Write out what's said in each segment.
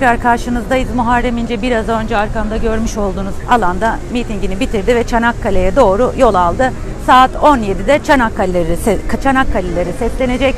Tekrar karşınızdayız. Muharrem İnce biraz önce arkamda görmüş olduğunuz alanda mitingini bitirdi ve Çanakkale'ye doğru yol aldı. Saat 17'de Çanakkale'leri, Çanakkale'leri seslenecek.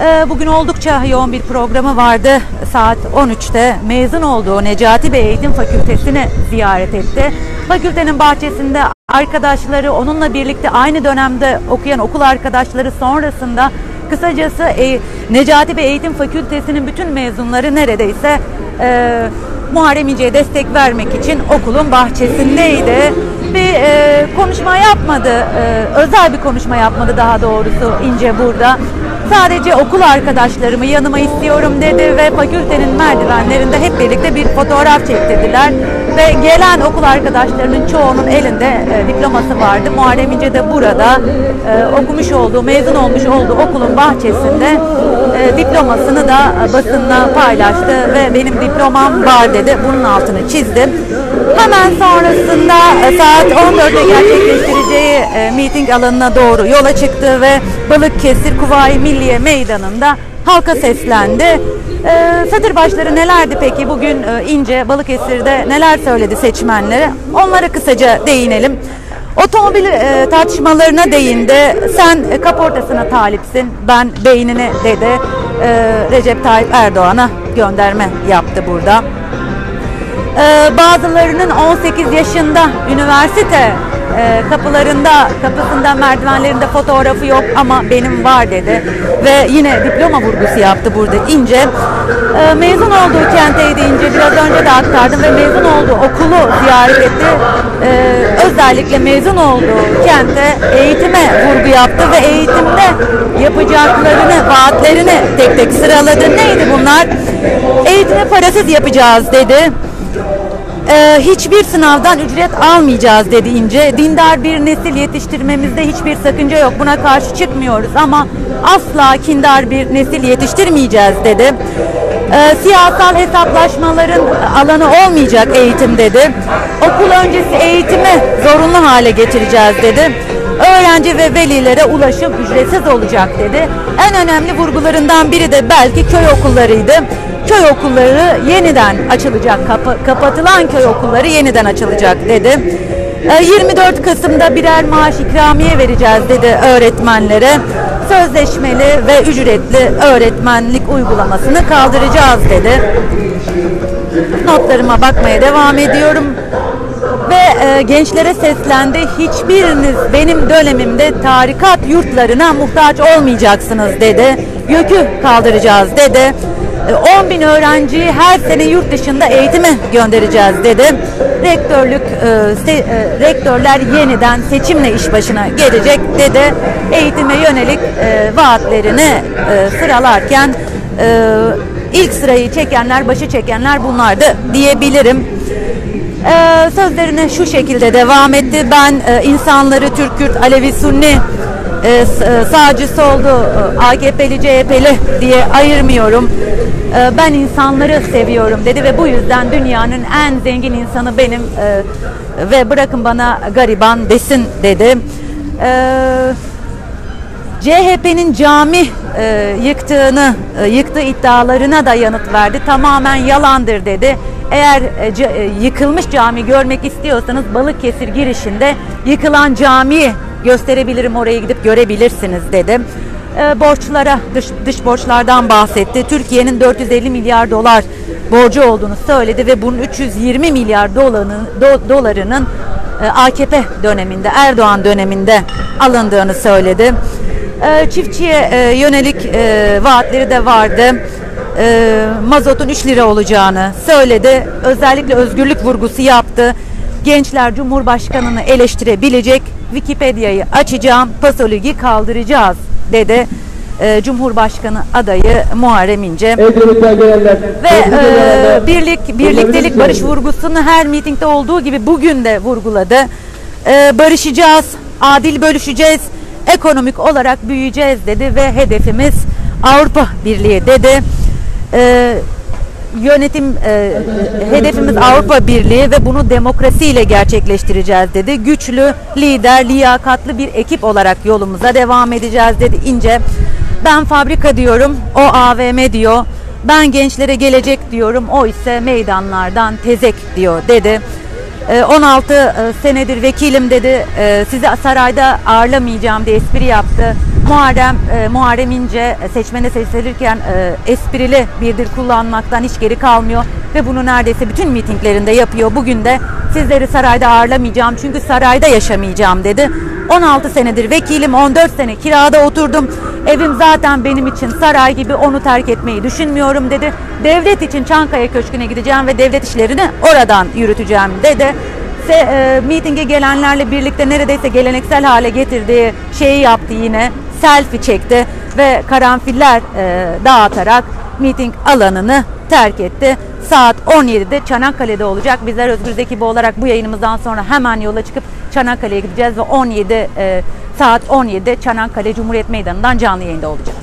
Ee, Bugün oldukça yoğun bir programı vardı. Saat 13'te mezun olduğu Necati Bey Eğitim Fakültesini ziyaret etti. Fakültenin bahçesinde arkadaşları onunla birlikte aynı dönemde okuyan okul arkadaşları sonrasında Kısacası e, Necati Bey Eğitim Fakültesi'nin bütün mezunları neredeyse e, Muharrem İnce'ye destek vermek için okulun bahçesindeydi. Bir e, konuşma yapmadı, e, özel bir konuşma yapmadı daha doğrusu İnce burada. Sadece okul arkadaşlarımı yanıma istiyorum dedi ve fakültenin merdivenlerinde hep birlikte bir fotoğraf çektirdiler. Ve gelen okul arkadaşlarının çoğunun elinde e, diploması vardı. Muharrem İnce de burada e, okumuş olduğu, mezun olmuş olduğu okulun bahçesinde e, diplomasını da basınla paylaştı ve benim diplomam var dedi. Bunun altını çizdim. Hemen sonrasında e, saat 14'te gerçekleştireceği e, miting alanına doğru yola çıktı ve Balıkesir Kuvayi Milliye Meydanı'nda halka seslendi. E, satır başları nelerdi peki bugün e, İnce Balıkesir'de neler söyledi seçmenlere? Onlara kısaca değinelim. Otomobil e, tartışmalarına değindi. Sen e, kaportasına talipsin, ben beynine dedi. E, Recep Tayyip Erdoğan'a gönderme yaptı burada. Ee, bazılarının 18 yaşında üniversite e, kapılarında, kapısında, merdivenlerinde fotoğrafı yok ama benim var dedi. Ve yine diploma vurgusu yaptı burada İnce. Ee, mezun olduğu kenteydi İnce, biraz önce de aktardım ve mezun olduğu okulu ziyaret etti. Ee, özellikle mezun olduğu kente eğitime vurgu yaptı ve eğitimde yapacaklarını, vaatlerini tek tek sıraladı. Neydi bunlar? Eğitimi parasız yapacağız dedi. Ee, hiçbir sınavdan ücret almayacağız dedi İnce. Dindar bir nesil yetiştirmemizde hiçbir sakınca yok. Buna karşı çıkmıyoruz ama asla kindar bir nesil yetiştirmeyeceğiz dedi. Ee, siyasal hesaplaşmaların alanı olmayacak eğitim dedi. Okul öncesi eğitimi zorunlu hale getireceğiz dedi. Öğrenci ve velilere ulaşım ücretsiz olacak dedi. En önemli vurgularından biri de belki köy okullarıydı köy okulları yeniden açılacak, kapa, kapatılan köy okulları yeniden açılacak dedi. 24 Kasım'da birer maaş ikramiye vereceğiz dedi öğretmenlere. Sözleşmeli ve ücretli öğretmenlik uygulamasını kaldıracağız dedi. Notlarıma bakmaya devam ediyorum ve e, gençlere seslendi. Hiçbiriniz benim dönemimde tarikat yurtlarına muhtaç olmayacaksınız dedi. Yükü kaldıracağız dedi. 10 bin öğrenciyi her sene yurt dışında eğitime göndereceğiz dedi. Rektörlük, e, se, e, rektörler yeniden seçimle iş başına gelecek dedi. Eğitime yönelik e, vaatlerini e, sıralarken e, ilk sırayı çekenler, başı çekenler bunlardı diyebilirim. Ee, sözlerine şu şekilde devam etti. Ben e, insanları Türk, Kürt, Alevi, Sunni, e, e sağcı, soldu, e, AKP'li, CHP'li diye ayırmıyorum. E, ben insanları seviyorum dedi ve bu yüzden dünyanın en zengin insanı benim e, ve bırakın bana gariban desin dedi. E, CHP'nin cami e, yıktığını, e, yıktığı iddialarına da yanıt verdi. Tamamen yalandır dedi. Eğer e, yıkılmış cami görmek istiyorsanız Balıkesir girişinde yıkılan camiyi gösterebilirim oraya gidip görebilirsiniz dedi. E, borçlara, dış, dış borçlardan bahsetti. Türkiye'nin 450 milyar dolar borcu olduğunu söyledi ve bunun 320 milyar dolarının, do, dolarının e, AKP döneminde, Erdoğan döneminde alındığını söyledi. E, çiftçiye yönelik vaatleri de vardı. Mazotun 3 lira olacağını söyledi. Özellikle özgürlük vurgusu yaptı. Gençler Cumhurbaşkanı'nı eleştirebilecek Wikipedia'yı açacağım, pasoligi kaldıracağız dedi. E, Cumhurbaşkanı adayı Muharrem İnce. Gelenler. Ve e, birlik, birliktelik, barış vurgusunu her mitingde olduğu gibi bugün de vurguladı. E, barışacağız, adil bölüşeceğiz, ekonomik olarak büyüyeceğiz dedi ve hedefimiz Avrupa Birliği dedi. E, yönetim e, hedefimiz Avrupa Birliği ve bunu demokrasiyle gerçekleştireceğiz dedi. Güçlü, lider, liyakatlı bir ekip olarak yolumuza devam edeceğiz dedi İnce. Ben fabrika diyorum, o AVM diyor. Ben gençlere gelecek diyorum. O ise meydanlardan tezek diyor dedi. E, 16 e, senedir vekilim dedi. E, Sizi sarayda ağırlamayacağım diye espri yaptı. Muharrem e, Muharrem İnce seçmene seslenirken e, esprili bir dil kullanmaktan hiç geri kalmıyor ve bunu neredeyse bütün mitinglerinde yapıyor. Bugün de sizleri sarayda ağırlamayacağım çünkü sarayda yaşamayacağım dedi. 16 senedir vekilim, 14 sene kirada oturdum. Evim zaten benim için saray gibi onu terk etmeyi düşünmüyorum dedi. Devlet için Çankaya Köşkü'ne gideceğim ve devlet işlerini oradan yürüteceğim dedi. Se, e, mitinge gelenlerle birlikte neredeyse geleneksel hale getirdiği şeyi yaptı yine. Selfie çekti ve karanfiller e, dağıtarak miting alanını terk etti. Saat 17'de Çanakkale'de olacak. Bizler Özgür ekibi olarak bu yayınımızdan sonra hemen yola çıkıp Çanakkale'ye gideceğiz ve 17 e, saat 17'de Çanakkale Cumhuriyet Meydanı'ndan canlı yayında olacağız.